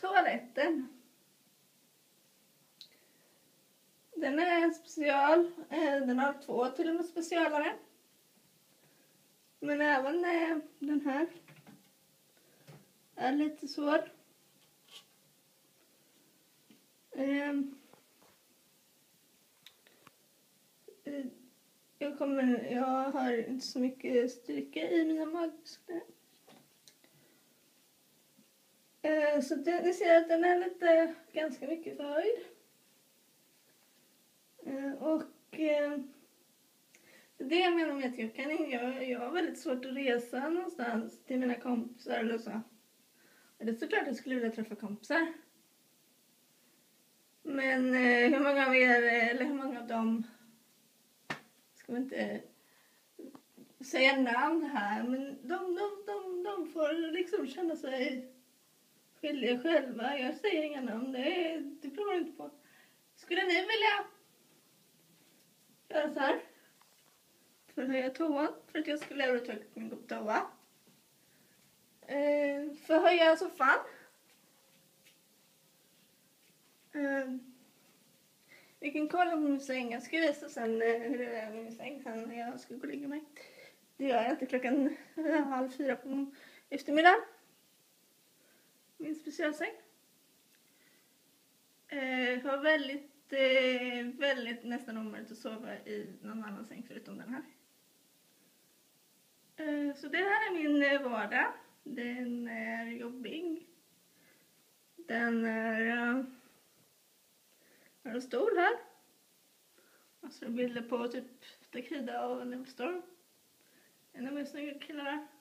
toaletten. Den är special. Eh, den har två till och med specialare. Men även eh, den här är lite svår. Ehm. Eh, jag, kommer, jag har inte så mycket styrka i mina magmuskler. Eh, så det, ni ser att den är lite, ganska mycket förhöjd. Eh, och eh, det jag menar med att jag kan inte- jag, jag har väldigt svårt att resa någonstans till mina kompisar eller så. Och det är såklart jag skulle vilja träffa kompisar. Men eh, hur många av er, eller hur många av dem, ska vi inte säga namn här, men de, de, de, de får liksom känna sig skyldiga själva. Jag säger inga namn, det, är- det beror inte på. Skulle ni vilja göra så här? För att höja toan, för att jag skulle ha kunna min på toa. Eh, för att höja soffan. Eh, vi kan kolla på min säng. Jag ska visa sen eh, hur det är med min säng sen när jag ska gå och lägga mig. Det gör jag inte klockan eh, halv fyra på eftermiddagen. Min specialsäng. Eh, har väldigt, eh, väldigt nästan omöjligt att sova i någon annan säng förutom den här. Eh, så det här är min eh, vardag. Den är jobbig. Den är... Eh, uh, har en stol här. Massor av bilder på typ Takida och Neverstorm. En av mina snygga killar.